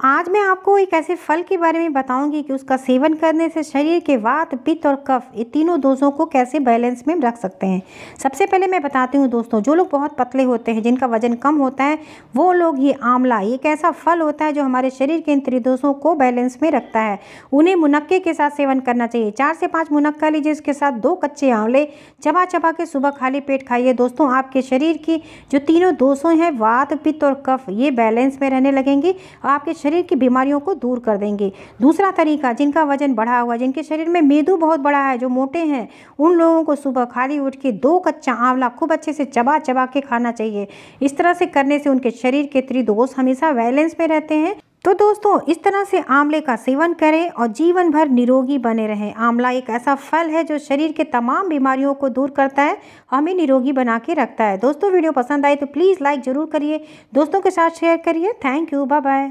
आज मैं आपको एक ऐसे फल के बारे में बताऊँगी कि उसका सेवन करने से शरीर के वात, पित्त और कफ, ये तीनों दोषों को कैसे बैलेंस में रख सकते हैं। सबसे पहले मैं बताती हूँ दोस्तों, जो लोग बहुत पतले होते हैं, जिनका वज़न कम होता है, वो लोग ये आंवला एक ऐसा फल होता है जो हमारे शरीर के इन त्रिदोषों को बैलेंस में रखता है। उन्हें मुनक्के के साथ सेवन करना चाहिए। चार से पाँच मुनक्का लीजिए, इसके साथ दो कच्चे आंवले चबा चबा के सुबह खाली पेट खाइए। दोस्तों, आपके शरीर की जो तीनों दोषों हैं, वात, पित्त और कफ, ये बैलेंस में रहने लगेंगे। आपके शरीर की बीमारियों को दूर कर देंगे। दूसरा तरीका, जिनका वज़न बढ़ा हुआ, जिनके शरीर में मेदू बहुत बड़ा है, जो मोटे हैं, उन लोगों को सुबह खाली उठ के दो कच्चा आंवला खूब अच्छे से चबा चबा के खाना चाहिए। इस तरह से करने से उनके शरीर के त्रिदोष हमेशा बैलेंस में रहते हैं। तो दोस्तों, इस तरह से आंवले का सेवन करें और जीवन भर निरोगी बने रहें। आंवला एक ऐसा फल है, जो शरीर के तमाम बीमारियों को दूर करता है और हमें निरोगी बना के रखता है। दोस्तों, वीडियो पसंद आए तो प्लीज़ लाइक ज़रूर करिए। दोस्तों के साथ शेयर करिए। Thank you bye bye